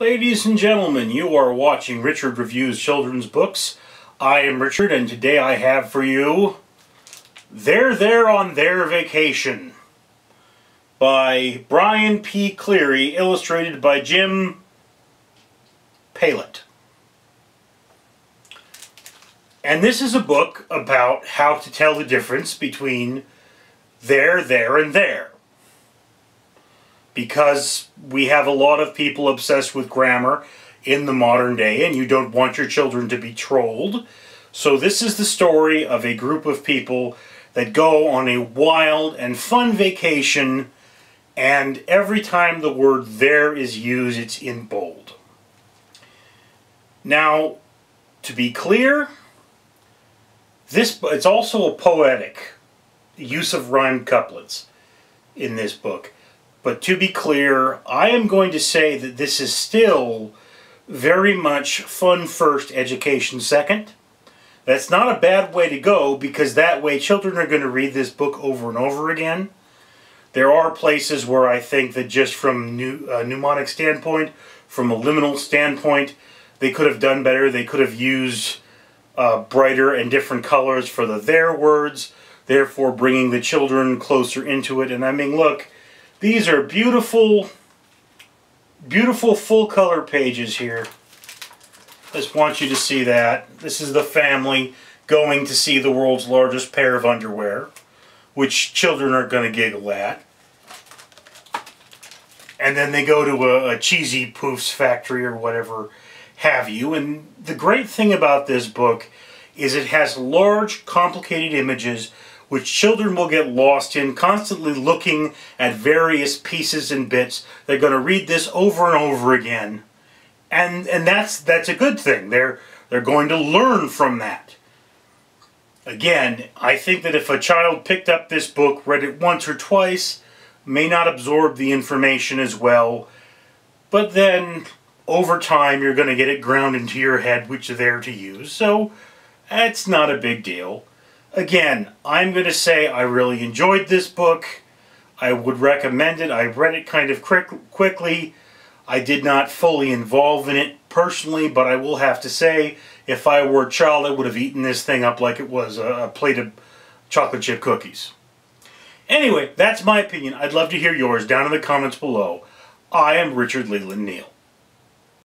Ladies and gentlemen, you are watching Richard Reviews Children's Books. I am Richard, and today I have for you They're There on Their Vacation by Brian P. Cleary, illustrated by Jim Paillot. And this is a book about how to tell the difference between there, there, and there because we have a lot of people obsessed with grammar in the modern day and you don't want your children to be trolled. So this is the story of a group of people that go on a wild and fun vacation and every time the word there is used it's in bold. Now, to be clear, this it's also a poetic use of rhymed couplets in this book. But to be clear, I am going to say that this is still very much fun first, education second. That's not a bad way to go because that way children are going to read this book over and over again. There are places where I think that just from new, uh, mnemonic standpoint, from a liminal standpoint, they could have done better. They could have used uh, brighter and different colors for the their words, therefore bringing the children closer into it. And I mean, look, these are beautiful, beautiful full color pages here. Just want you to see that. This is the family going to see the world's largest pair of underwear, which children are going to giggle at. And then they go to a, a cheesy poofs factory or whatever have you. And the great thing about this book is it has large, complicated images which children will get lost in, constantly looking at various pieces and bits. They're going to read this over and over again. And, and that's, that's a good thing. They're, they're going to learn from that. Again, I think that if a child picked up this book, read it once or twice, may not absorb the information as well, but then over time you're going to get it ground into your head, which is there to use. So that's not a big deal. Again, I'm going to say I really enjoyed this book. I would recommend it. I read it kind of quick, quickly. I did not fully involve in it personally, but I will have to say, if I were a child, I would have eaten this thing up like it was a, a plate of chocolate chip cookies. Anyway, that's my opinion. I'd love to hear yours down in the comments below. I am Richard Leland Neal.